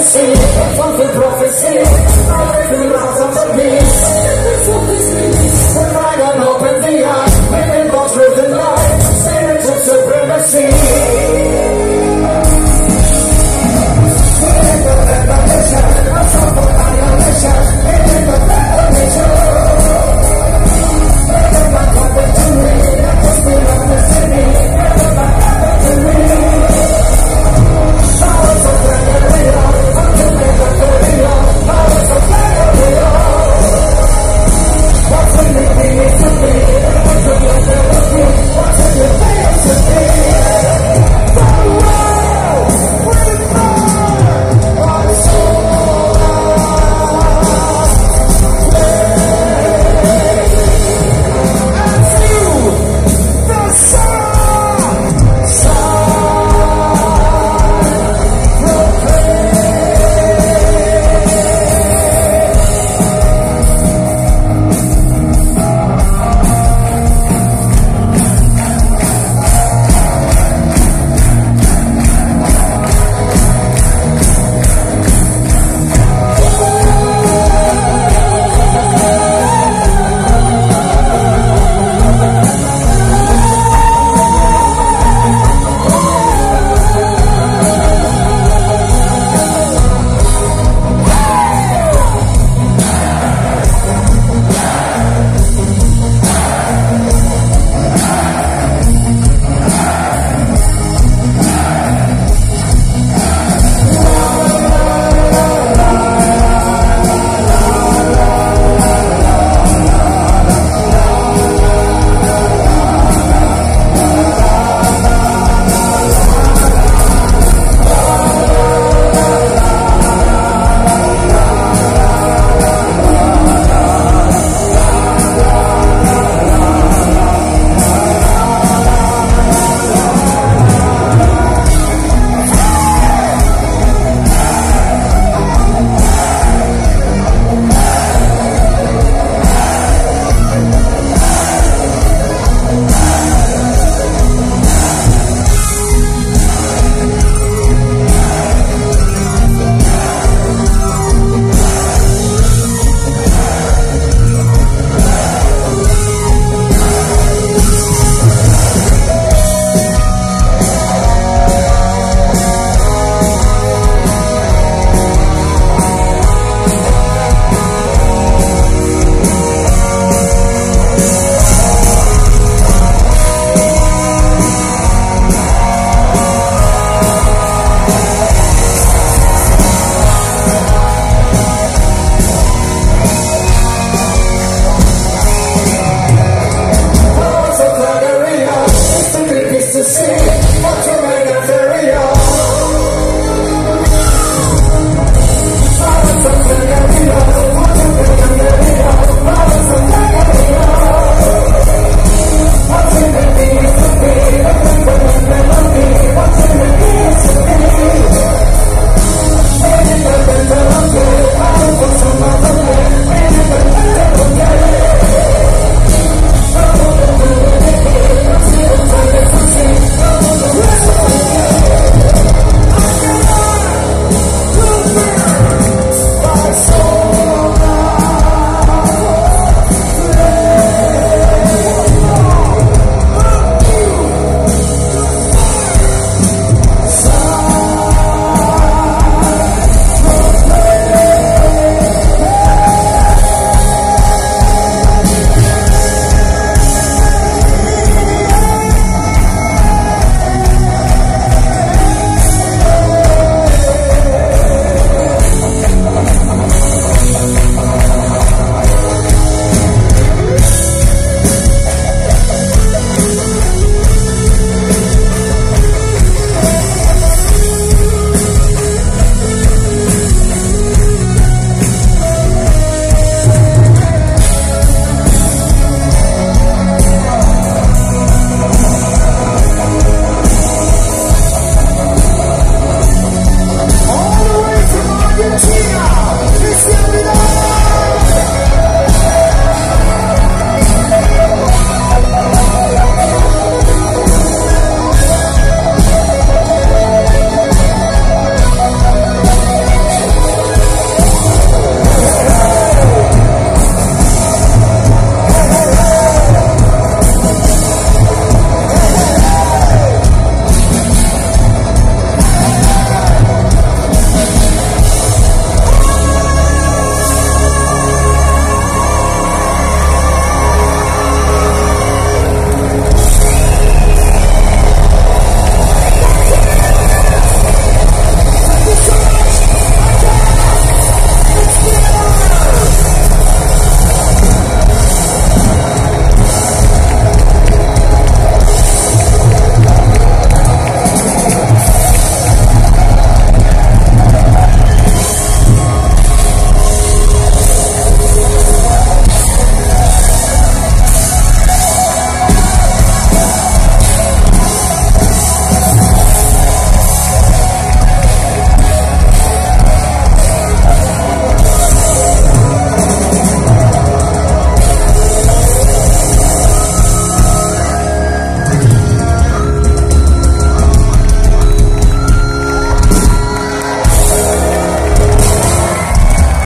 prophecy, the prophecy.